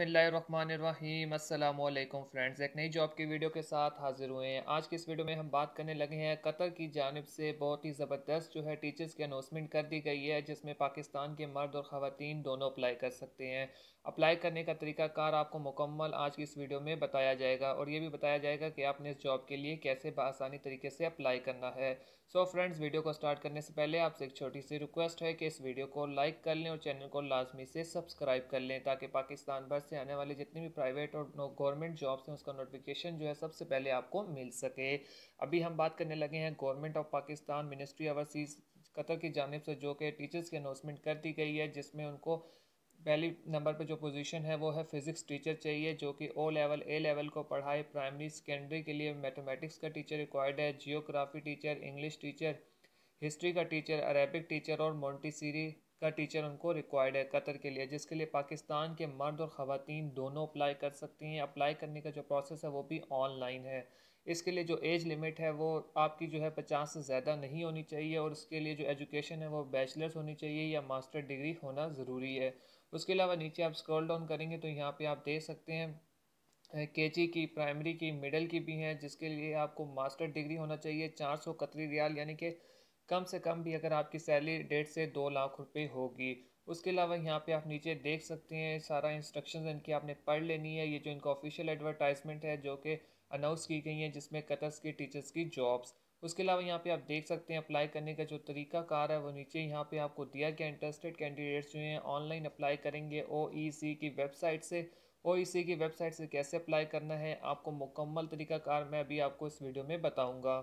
बसमीम अल्लाम फ्रेंड्स, एक नई जॉब की वीडियो के साथ हाजिर हुए हैं। आज की इस वीडियो में हम बात करने लगे हैं कतर की जानब से बहुत ही ज़बरदस्त जो है टीचर्स की अनाउंसमेंट कर दी गई है, जिसमें पाकिस्तान के मर्द और ख़वान दोनों अप्लाई कर सकते हैं। अप्लाई करने का तरीकाकार आपको मुकम्मल आज की इस वीडियो में बताया जाएगा और ये भी बताया जाएगा कि आपने इस जॉब के लिए कैसे बसानी तरीके से अप्लाई करना है। सो फ्रेंड्स वीडियो को स्टार्ट करने से पहले आपसे एक छोटी सी रिक्वेस्ट है कि इस वीडियो को लाइक कर लें और चैनल को लाजमी से सब्सक्राइब कर लें, ताकि पाकिस्तान भर से आने वाले जितने भी प्राइवेट और गवर्नमेंट जॉब्स हैं, उसका नोटिफिकेशन जो है सबसे पहले आपको मिल सके। अभी हम बात करने लगे हैं government of Pakistan ministry overseas Qatar की जानब से जो कि टीचर्स की अनाउंसमेंट कर दी गई है, जिसमें उनको पहली नंबर पर जो पोजीशन है, वो है फ़िज़िक्स टीचर चाहिए, जो कि ओ लेवल ए लेवल को पढ़ाए प्राइमरी सेकेंडरी के लिए मैथमेटिक्स का टीचर रिक्वायर्ड है geography teacher English teacher history का टीचर अरेबिक टीचर और मोन्टीसीरी का टीचर उनको रिक्वायर्ड है कतर के लिए, जिसके लिए पाकिस्तान के मर्द और ख़वान दोनों अप्लाई कर सकती हैं। अप्लाई करने का जो प्रोसेस है वो भी ऑनलाइन है। इसके लिए जो एज लिमिट है वो आपकी जो है पचास से ज़्यादा नहीं होनी चाहिए और उसके लिए जो एजुकेशन है वो बैचलर्स होनी चाहिए या मास्टर डिग्री होना ज़रूरी है। उसके अलावा नीचे आप स्क्रॉल डाउन करेंगे तो यहाँ पे आप देख सकते हैं के जी की प्राइमरी की मिडल की भी हैं, जिसके लिए आपको मास्टर डिग्री होना चाहिए, चार सौ कतरी रियाल, यानी कि कम से कम भी अगर आपकी सैलरी डेढ़ से दो लाख रुपए होगी, उसके अलावा यहाँ पे आप नीचे देख सकते हैं, सारा इंस्ट्रक्शंस इनकी आपने पढ़ लेनी है, ये जो इनका ऑफिशियल एडवर्टाइजमेंट है, जो कि अनाउंस की गई है, जिसमें कतर्स की टीचर्स की जॉब्स उसके अलावा यहाँ पे आप देख सकते हैं अप्लाई करने का जो तरीका कार है, वो नीचे यहाँ पे आपको दिया गया इंटरेस्टेड कैंडिडेट्स जो हैं ऑनलाइन अप्लाई करेंगे ओ ई सी की वेबसाइट से। ओ ई सी की वेबसाइट से कैसे अप्लाई करना है, आपको मुकम्मल तरीका कार मैं अभी आपको इस वीडियो में बताऊँगा।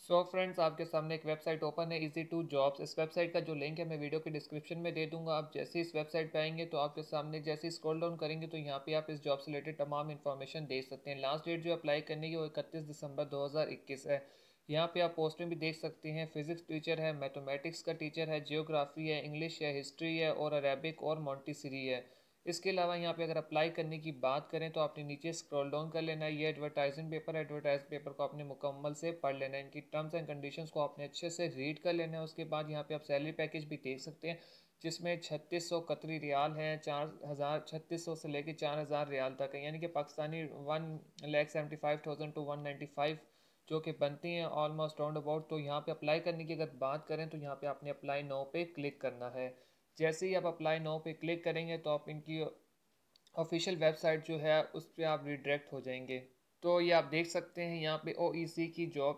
सो so फ्रेंड्स आपके सामने एक वेबसाइट ओपन है इजी टू जॉब्स इस वेबसाइट का जो लिंक है, मैं वीडियो के डिस्क्रिप्शन में दे दूँगा। आप जैसे इस वेबसाइट पे आएँगे तो आपके सामने जैसे स्क्रॉल डाउन करेंगे तो यहाँ पे आप इस जॉब से रिलेटेड तमाम इन्फॉर्मेशन देख सकते हैं। लास्ट डेट जो अप्लाई करने की, वो इकतीस दिसंबर दो हज़ार इक्कीस है। यहाँ पे आप पोस्टें भी देख सकते हैं फिजिक्स टीचर है मैथमेटिक्स का टीचर है जियोग्राफी है इंग्लिश है हिस्ट्री है और अरेबिक और मोन्टीसरी है। इसके अलावा यहाँ पे अगर अप्लाई करने की बात करें तो आपने नीचे स्क्रॉल डाउन कर लेना है। ये एडवर्टाइजिंग पेपर एडवर्टाइज पेपर को आपने मुकम्मल से पढ़ लेना है। इनकी टर्म्स एंड कंडीशंस को आपने अच्छे से रीड कर लेना है। उसके बाद यहाँ पे आप सैलरी पैकेज भी देख सकते हैं, जिसमें छत्तीस सौ कतरी रियाल हैं, चार हज़ार, छत्तीस सौ से लेकर चार हज़ार रियाल तक है। यानी कि Pakistani one lakh seventy five thousand two one ninety five जो कि बनती हैं ऑलमोस्ट राउंड अबाउट तो यहाँ पे अप्लाई करने की अगर बात करें तो यहाँ पे आपने अप्लाई नो पे क्लिक करना है। जैसे ही आप अप्लाई नाउ पे क्लिक करेंगे तो आप इनकी ऑफिशियल वेबसाइट जो है, उस पर आप रिडायरेक्ट हो जाएँगे। तो ये आप देख सकते हैं, यहाँ पे ओ e की जॉब